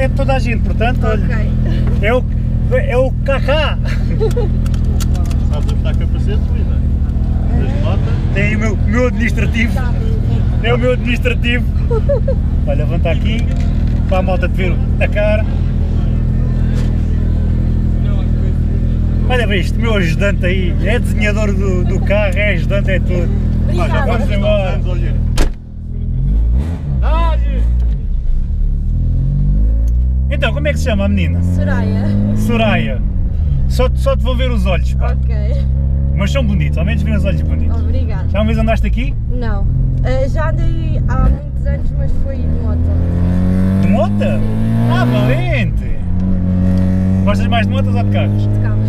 é de toda a gente, portanto, olha, é o, é o Kaká. Sabes está capacete, Luísa? Tem o meu, meu administrativo. É o meu administrativo. Olha, levanta aqui para a malta te ver a cara. Olha bem isto, o meu ajudante aí, é desenhador do, do carro, é ajudante, é tudo. Obrigada. vamos Vamos embora. Então, como é que se chama a menina? Soraya. Soraya. Só, só te vou ver os olhos, pá. Ok. Mas são bonitos, ao menos vêem os olhos bonitos. Obrigada. Já uma vez andaste aqui? Não. Ah, já andei há muitos anos, mas foi de moto. De moto? Ah, valente! Gostas mais de motas ou de carros? De carros.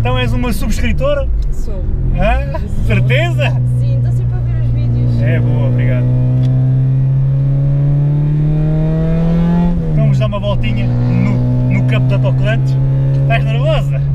Então és uma subscritora? Sou. Ah, certeza? Sim, estou sempre a ver os vídeos. É boa, obrigado. Vamos dar uma voltinha no, no campo de autocolantes. Estás nervosa?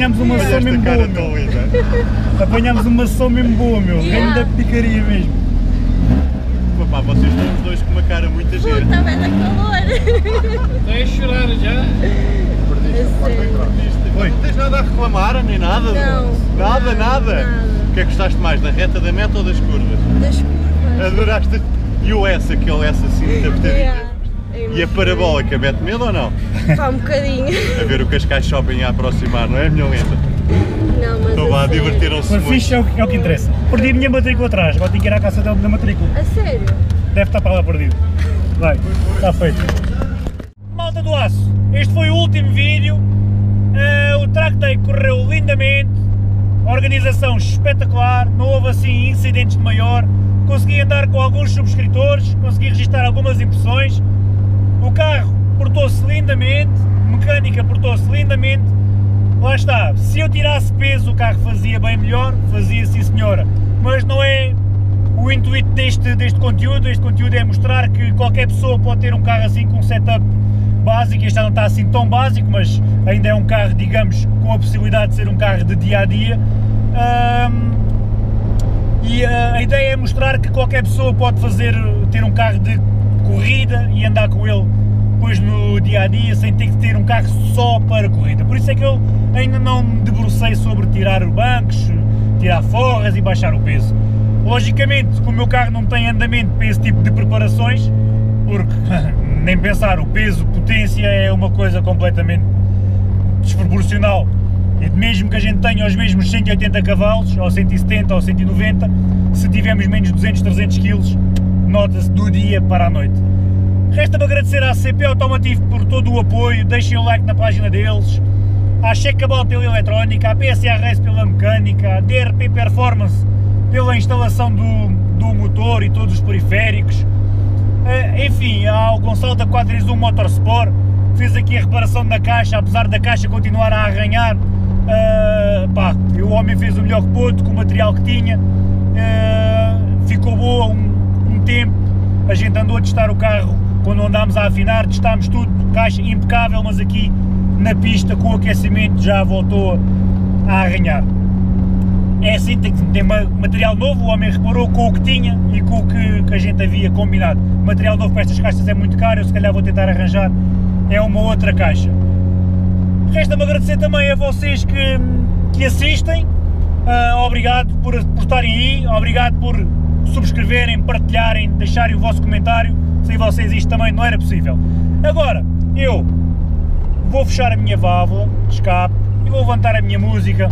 Apanhámos uma Olha sessão mesmo cara boa, meu. Apanhámos uma sessão mesmo boa, meu. Yeah. Grande picaria mesmo. Papá, vocês estão os dois com uma cara muito gira. Puta, vai dar calor. Estou a chorar já. Sério. Não tens nada a reclamar, nem nada? Não, Nada, nada, nada? nada. O que é que gostaste mais, da reta da meta ou das curvas? Das curvas. Adoraste? E o S, aquele S assim, muito apertadinho. Yeah. E a parabólica, mete medo ou não? Pá, um bocadinho. A ver o Cascais Shopping a aproximar, não é, minha linda? Não, mas Estão a lá, sério. divertiram-se muito. fixe, é o, que- é o que interessa. Perdi a minha matrícula atrás, agora tenho que ir à caça da da matrícula. A sério? Deve estar para lá perdido. Vai, está feito. Malta do Aço, este foi o último vídeo. Eh, o Track Day correu lindamente. Organização espetacular, não houve assim incidentes de maior. Consegui andar com alguns subscritores, consegui registrar algumas impressões. O carro portou-se lindamente, mecânica portou-se lindamente. Lá está, se eu tirasse peso o carro fazia bem melhor, fazia sim senhora, mas não é o intuito deste, deste conteúdo, este conteúdo é mostrar que qualquer pessoa pode ter um carro assim com um setup básico, este não está assim tão básico, mas ainda é um carro, digamos, com a possibilidade de ser um carro de dia a dia. Ahm, e ah, a ideia é mostrar que qualquer pessoa pode fazer, ter um carro de corrida e andar com ele depois no dia a dia sem ter que ter um carro só para corrida. Por isso é que eu ainda não me debrucei sobre tirar bancos, tirar forras e baixar o peso. Logicamente, como o meu carro não tem andamento para esse tipo de preparações, porque nem pensar, o peso, potência é uma coisa completamente desproporcional. E mesmo que a gente tenha os mesmos 180 cavalos, ou 170 ou 190, se tivermos menos de 200, 300 kg, nota-se do dia para a noite. Resta-me agradecer à CP Automotive por todo o apoio, deixem o like na página deles, à Checabal pela eletrónica, à PSA Race pela mecânica, à DRP Performance pela instalação do, do motor e todos os periféricos, eh, enfim, ao Gonçalo da 431 Motorsport, fez aqui a reparação da caixa, apesar da caixa continuar a arranhar, eh, pá, o homem fez o melhor que pôde com o material que tinha, eh, ficou boa um, um tempo, a gente andou a testar o carro. Quando andámos a afinar, testámos tudo, caixa impecável, mas aqui na pista com o aquecimento já voltou a arranhar. É assim, tem ma- material novo, o homem reparou com o que tinha e com o que, que a gente havia combinado. Material novo para estas caixas é muito caro, eu se calhar vou tentar arranjar. É uma outra caixa. Resta-me agradecer também a vocês que, que assistem, Ah, obrigado por, por estarem aí, obrigado por subscreverem, partilharem, deixarem o vosso comentário, sem vocês isto também não era possível. Agora, eu vou fechar a minha válvula de escape e vou levantar a minha música,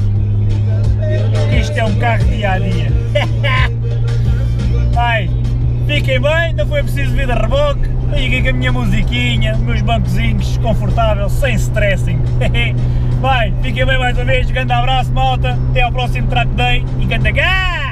isto é um carro dia a dia. Ai, fiquem bem, não foi preciso vir a reboque, e aqui com a minha musiquinha, meus bancozinhos confortável, sem stressing. Vai, fiquem bem mais uma vez, grande abraço malta, até ao próximo track day e canta gás!